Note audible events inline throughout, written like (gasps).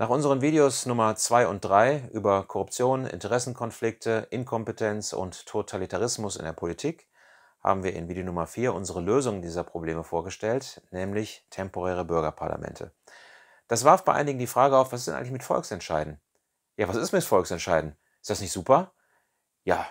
Nach unseren Videos Nummer 2 und 3 über Korruption, Interessenkonflikte, Inkompetenz und Totalitarismus in der Politik haben wir in Video Nummer 4 unsere Lösung dieser Probleme vorgestellt, nämlich temporäre Bürgerparlamente. Das warf bei einigen die Frage auf, was ist denn eigentlich mit Volksentscheiden? Ja, was ist mit Volksentscheiden? Ist das nicht super? Ja,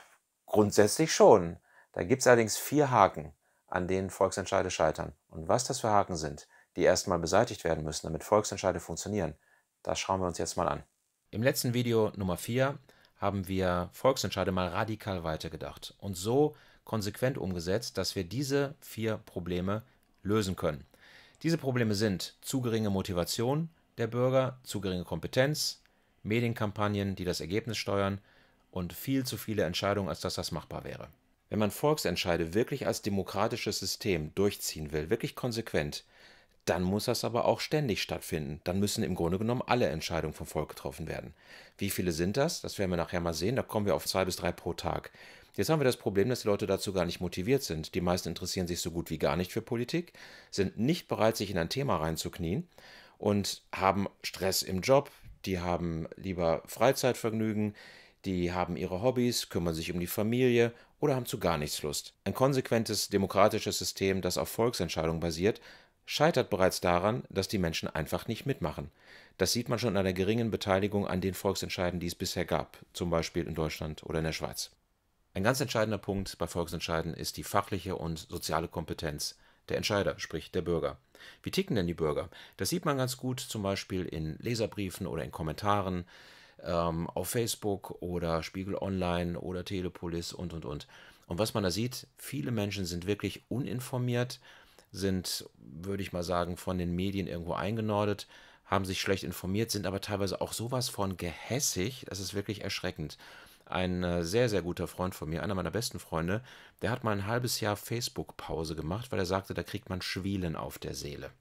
grundsätzlich schon. Da gibt es allerdings vier Haken, an denen Volksentscheide scheitern. Und was das für Haken sind, die erstmal beseitigt werden müssen, damit Volksentscheide funktionieren, das schauen wir uns jetzt mal an. Im letzten Video Nummer 4 haben wir Volksentscheide mal radikal weitergedacht und so konsequent umgesetzt, dass wir diese vier Probleme lösen können. Diese Probleme sind zu geringe Motivation der Bürger, zu geringe Kompetenz, Medienkampagnen, die das Ergebnis steuern und viel zu viele Entscheidungen, als dass das machbar wäre. Wenn man Volksentscheide wirklich als demokratisches System durchziehen will, wirklich konsequent, dann muss das aber auch ständig stattfinden. Dann müssen im Grunde genommen alle Entscheidungen vom Volk getroffen werden. Wie viele sind das? Das werden wir nachher mal sehen. Da kommen wir auf zwei bis drei pro Tag. Jetzt haben wir das Problem, dass die Leute dazu gar nicht motiviert sind. Die meisten interessieren sich so gut wie gar nicht für Politik, sind nicht bereit, sich in ein Thema reinzuknien und haben Stress im Job. Die haben lieber Freizeitvergnügen, die haben ihre Hobbys, kümmern sich um die Familie oder haben zu gar nichts Lust. Ein konsequentes demokratisches System, das auf Volksentscheidungen basiert, scheitert bereits daran, dass die Menschen einfach nicht mitmachen. Das sieht man schon an der geringen Beteiligung an den Volksentscheiden, die es bisher gab, zum Beispiel in Deutschland oder in der Schweiz. Ein ganz entscheidender Punkt bei Volksentscheiden ist die fachliche und soziale Kompetenz der Entscheider, sprich der Bürger. Wie ticken denn die Bürger? Das sieht man ganz gut zum Beispiel in Leserbriefen oder in Kommentaren ähm, auf Facebook oder Spiegel Online oder Telepolis und und und. Und was man da sieht, viele Menschen sind wirklich uninformiert, sind, würde ich mal sagen, von den Medien irgendwo eingenordet, haben sich schlecht informiert, sind aber teilweise auch sowas von gehässig, das ist wirklich erschreckend. Ein äh, sehr, sehr guter Freund von mir, einer meiner besten Freunde, der hat mal ein halbes Jahr Facebook-Pause gemacht, weil er sagte, da kriegt man Schwielen auf der Seele.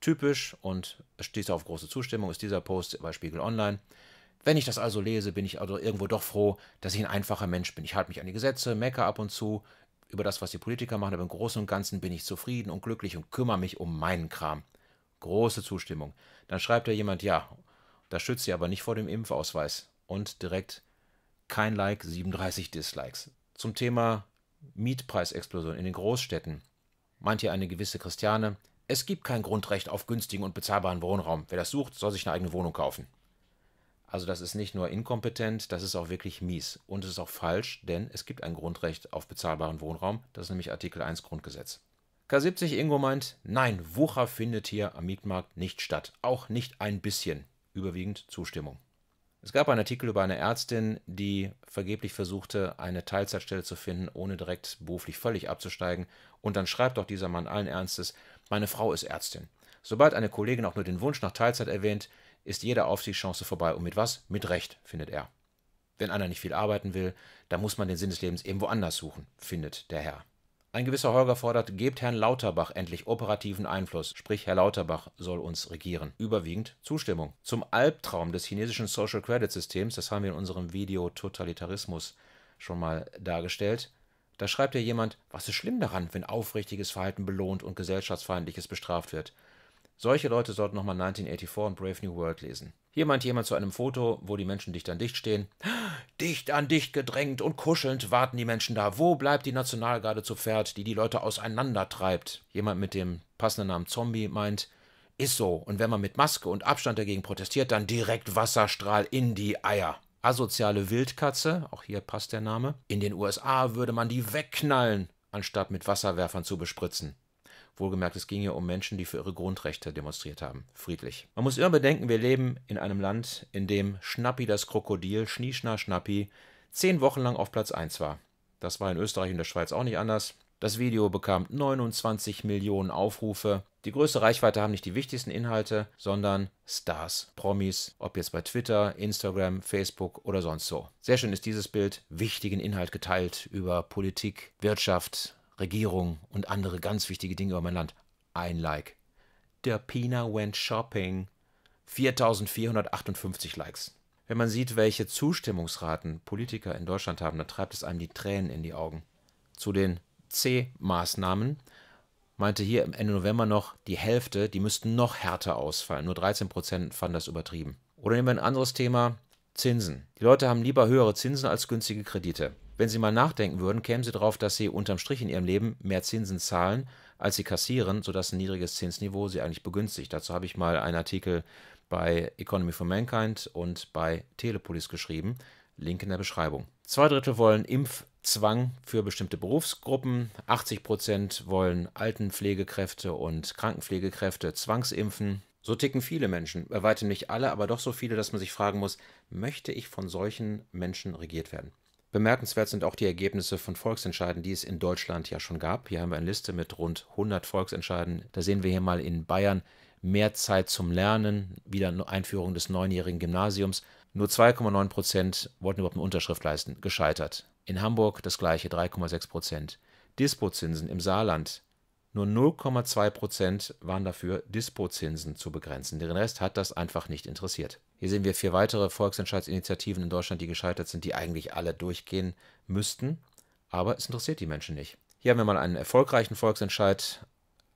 Typisch und stieß auf große Zustimmung, ist dieser Post bei Spiegel Online. Wenn ich das also lese, bin ich also irgendwo doch froh, dass ich ein einfacher Mensch bin. Ich halte mich an die Gesetze, mecke ab und zu, über das, was die Politiker machen, aber im Großen und Ganzen bin ich zufrieden und glücklich und kümmere mich um meinen Kram. Große Zustimmung. Dann schreibt ja jemand, ja, das schützt sie aber nicht vor dem Impfausweis. Und direkt kein Like, 37 Dislikes. Zum Thema Mietpreisexplosion in den Großstädten meint hier eine gewisse Christiane, es gibt kein Grundrecht auf günstigen und bezahlbaren Wohnraum. Wer das sucht, soll sich eine eigene Wohnung kaufen. Also das ist nicht nur inkompetent, das ist auch wirklich mies. Und es ist auch falsch, denn es gibt ein Grundrecht auf bezahlbaren Wohnraum. Das ist nämlich Artikel 1 Grundgesetz. K70 Ingo meint, nein, Wucher findet hier am Mietmarkt nicht statt. Auch nicht ein bisschen. Überwiegend Zustimmung. Es gab einen Artikel über eine Ärztin, die vergeblich versuchte, eine Teilzeitstelle zu finden, ohne direkt beruflich völlig abzusteigen. Und dann schreibt doch dieser Mann allen Ernstes, meine Frau ist Ärztin. Sobald eine Kollegin auch nur den Wunsch nach Teilzeit erwähnt, ist jede Aufstiegschance vorbei. Und mit was? Mit Recht, findet er. Wenn einer nicht viel arbeiten will, dann muss man den Sinn des Lebens irgendwo anders suchen, findet der Herr. Ein gewisser Holger fordert, gebt Herrn Lauterbach endlich operativen Einfluss, sprich Herr Lauterbach soll uns regieren. Überwiegend Zustimmung. Zum Albtraum des chinesischen Social Credit Systems, das haben wir in unserem Video Totalitarismus schon mal dargestellt, da schreibt ja jemand, was ist schlimm daran, wenn aufrichtiges Verhalten belohnt und gesellschaftsfeindliches bestraft wird. Solche Leute sollten nochmal 1984 und Brave New World lesen. Hier meint jemand zu einem Foto, wo die Menschen dicht an dicht stehen. (gasps) Dicht an dicht gedrängt und kuschelnd warten die Menschen da. Wo bleibt die Nationalgarde zu Pferd, die die Leute auseinandertreibt? Jemand mit dem passenden Namen Zombie meint, ist so. Und wenn man mit Maske und Abstand dagegen protestiert, dann direkt Wasserstrahl in die Eier. Asoziale Wildkatze, auch hier passt der Name. In den USA würde man die wegknallen, anstatt mit Wasserwerfern zu bespritzen. Wohlgemerkt, es ging hier um Menschen, die für ihre Grundrechte demonstriert haben, friedlich. Man muss immer bedenken, wir leben in einem Land, in dem Schnappi das Krokodil, Schnieschna Schnappi, zehn Wochen lang auf Platz 1 war. Das war in Österreich und der Schweiz auch nicht anders. Das Video bekam 29 Millionen Aufrufe. Die größte Reichweite haben nicht die wichtigsten Inhalte, sondern Stars, Promis, ob jetzt bei Twitter, Instagram, Facebook oder sonst so. Sehr schön ist dieses Bild, wichtigen Inhalt geteilt über Politik, Wirtschaft, Regierung und andere ganz wichtige Dinge über mein Land. Ein Like. Der Pina went shopping. 4458 Likes. Wenn man sieht, welche Zustimmungsraten Politiker in Deutschland haben, dann treibt es einem die Tränen in die Augen. Zu den C-Maßnahmen meinte hier Ende November noch, die Hälfte, die müssten noch härter ausfallen. Nur 13 Prozent fanden das übertrieben. Oder nehmen wir ein anderes Thema, Zinsen. Die Leute haben lieber höhere Zinsen als günstige Kredite. Wenn sie mal nachdenken würden, kämen sie darauf, dass sie unterm Strich in ihrem Leben mehr Zinsen zahlen, als sie kassieren, sodass ein niedriges Zinsniveau sie eigentlich begünstigt. Dazu habe ich mal einen Artikel bei Economy for Mankind und bei Telepolis geschrieben. Link in der Beschreibung. Zwei Drittel wollen Impfzwang für bestimmte Berufsgruppen. 80 Prozent wollen Altenpflegekräfte und Krankenpflegekräfte zwangsimpfen. So ticken viele Menschen, bei weitem nicht alle, aber doch so viele, dass man sich fragen muss, möchte ich von solchen Menschen regiert werden? Bemerkenswert sind auch die Ergebnisse von Volksentscheiden, die es in Deutschland ja schon gab. Hier haben wir eine Liste mit rund 100 Volksentscheiden. Da sehen wir hier mal in Bayern mehr Zeit zum Lernen, wieder Einführung des neunjährigen Gymnasiums. Nur 2,9 Prozent wollten überhaupt eine Unterschrift leisten, gescheitert. In Hamburg das gleiche, 3,6 Prozent. Dispozinsen im Saarland nur 0,2 Prozent waren dafür, Dispozinsen zu begrenzen. Den Rest hat das einfach nicht interessiert. Hier sehen wir vier weitere Volksentscheidsinitiativen in Deutschland, die gescheitert sind, die eigentlich alle durchgehen müssten. Aber es interessiert die Menschen nicht. Hier haben wir mal einen erfolgreichen Volksentscheid,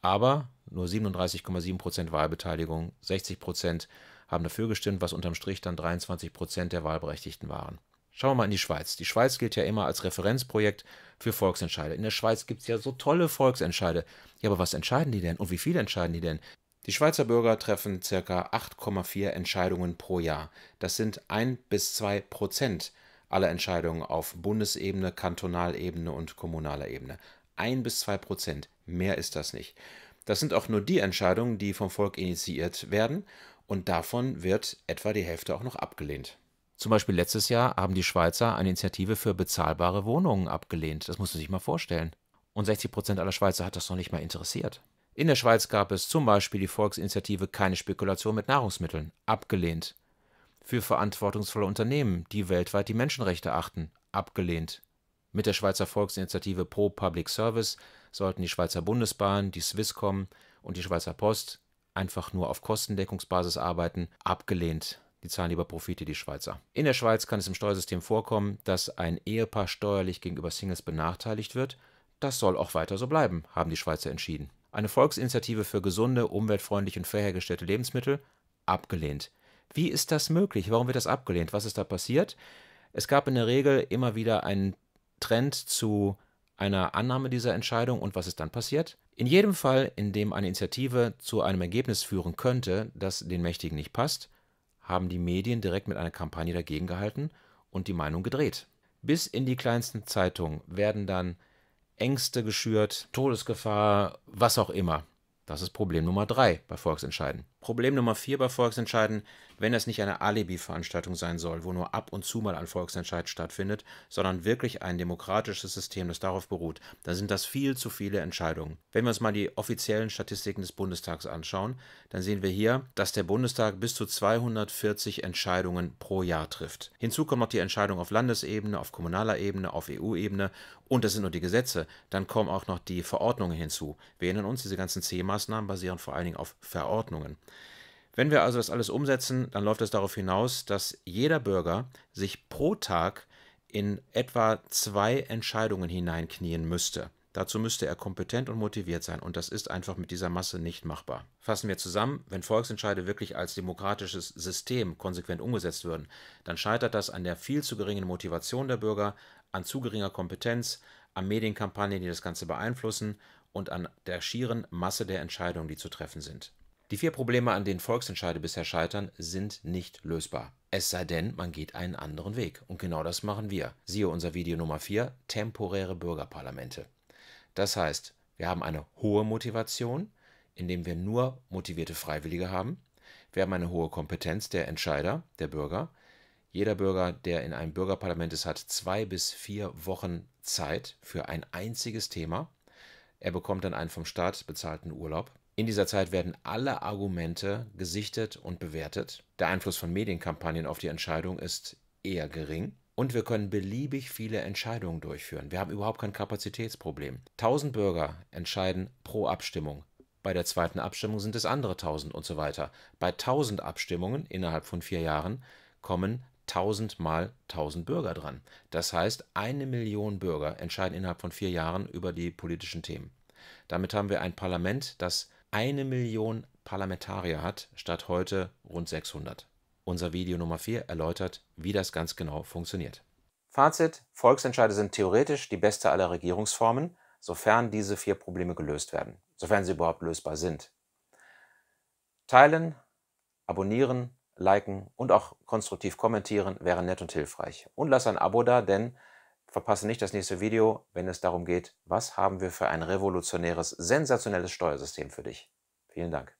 aber nur 37,7 Prozent Wahlbeteiligung, 60 Prozent haben dafür gestimmt, was unterm Strich dann 23 Prozent der Wahlberechtigten waren. Schauen wir mal in die Schweiz. Die Schweiz gilt ja immer als Referenzprojekt für Volksentscheide. In der Schweiz gibt es ja so tolle Volksentscheide. Ja, aber was entscheiden die denn und wie viel entscheiden die denn? Die Schweizer Bürger treffen ca. 8,4 Entscheidungen pro Jahr. Das sind 1 bis 2 Prozent aller Entscheidungen auf Bundesebene, Kantonalebene und kommunaler Ebene. 1 bis 2 Prozent. Mehr ist das nicht. Das sind auch nur die Entscheidungen, die vom Volk initiiert werden und davon wird etwa die Hälfte auch noch abgelehnt. Zum Beispiel letztes Jahr haben die Schweizer eine Initiative für bezahlbare Wohnungen abgelehnt. Das muss man sich mal vorstellen. Und 60 Prozent aller Schweizer hat das noch nicht mal interessiert. In der Schweiz gab es zum Beispiel die Volksinitiative Keine Spekulation mit Nahrungsmitteln, abgelehnt. Für verantwortungsvolle Unternehmen, die weltweit die Menschenrechte achten, abgelehnt. Mit der Schweizer Volksinitiative Pro Public Service sollten die Schweizer Bundesbahn, die Swisscom und die Schweizer Post einfach nur auf Kostendeckungsbasis arbeiten, abgelehnt. Die zahlen lieber Profite, die Schweizer. In der Schweiz kann es im Steuersystem vorkommen, dass ein Ehepaar steuerlich gegenüber Singles benachteiligt wird. Das soll auch weiter so bleiben, haben die Schweizer entschieden. Eine Volksinitiative für gesunde, umweltfreundliche und fair hergestellte Lebensmittel abgelehnt. Wie ist das möglich? Warum wird das abgelehnt? Was ist da passiert? Es gab in der Regel immer wieder einen Trend zu einer Annahme dieser Entscheidung und was ist dann passiert? In jedem Fall, in dem eine Initiative zu einem Ergebnis führen könnte, das den Mächtigen nicht passt, haben die Medien direkt mit einer Kampagne dagegen gehalten und die Meinung gedreht. Bis in die kleinsten Zeitungen werden dann Ängste geschürt, Todesgefahr, was auch immer. Das ist Problem Nummer drei bei Volksentscheiden. Problem Nummer vier bei Volksentscheiden, wenn es nicht eine Alibi-Veranstaltung sein soll, wo nur ab und zu mal ein Volksentscheid stattfindet, sondern wirklich ein demokratisches System, das darauf beruht, dann sind das viel zu viele Entscheidungen. Wenn wir uns mal die offiziellen Statistiken des Bundestags anschauen, dann sehen wir hier, dass der Bundestag bis zu 240 Entscheidungen pro Jahr trifft. Hinzu kommen noch die Entscheidungen auf Landesebene, auf kommunaler Ebene, auf EU-Ebene und das sind nur die Gesetze. Dann kommen auch noch die Verordnungen hinzu. Wir erinnern uns, diese ganzen C-Maßnahmen basieren vor allen Dingen auf Verordnungen. Wenn wir also das alles umsetzen, dann läuft es darauf hinaus, dass jeder Bürger sich pro Tag in etwa zwei Entscheidungen hineinknien müsste. Dazu müsste er kompetent und motiviert sein und das ist einfach mit dieser Masse nicht machbar. Fassen wir zusammen, wenn Volksentscheide wirklich als demokratisches System konsequent umgesetzt würden, dann scheitert das an der viel zu geringen Motivation der Bürger, an zu geringer Kompetenz, an Medienkampagnen, die das Ganze beeinflussen und an der schieren Masse der Entscheidungen, die zu treffen sind. Die vier Probleme, an denen Volksentscheide bisher scheitern, sind nicht lösbar. Es sei denn, man geht einen anderen Weg. Und genau das machen wir. Siehe unser Video Nummer 4, temporäre Bürgerparlamente. Das heißt, wir haben eine hohe Motivation, indem wir nur motivierte Freiwillige haben. Wir haben eine hohe Kompetenz der Entscheider, der Bürger. Jeder Bürger, der in einem Bürgerparlament ist, hat zwei bis vier Wochen Zeit für ein einziges Thema. Er bekommt dann einen vom Staat bezahlten Urlaub. In dieser Zeit werden alle Argumente gesichtet und bewertet. Der Einfluss von Medienkampagnen auf die Entscheidung ist eher gering. Und wir können beliebig viele Entscheidungen durchführen. Wir haben überhaupt kein Kapazitätsproblem. 1000 Bürger entscheiden pro Abstimmung. Bei der zweiten Abstimmung sind es andere 1000 und so weiter. Bei 1000 Abstimmungen innerhalb von vier Jahren kommen 1000 mal 1000 Bürger dran. Das heißt, eine Million Bürger entscheiden innerhalb von vier Jahren über die politischen Themen. Damit haben wir ein Parlament, das eine Million Parlamentarier hat, statt heute rund 600. Unser Video Nummer 4 erläutert, wie das ganz genau funktioniert. Fazit: Volksentscheide sind theoretisch die beste aller Regierungsformen, sofern diese vier Probleme gelöst werden, sofern sie überhaupt lösbar sind. Teilen, abonnieren, liken und auch konstruktiv kommentieren wäre nett und hilfreich. Und lass ein Abo da, denn verpasse nicht das nächste Video, wenn es darum geht, was haben wir für ein revolutionäres, sensationelles Steuersystem für dich. Vielen Dank.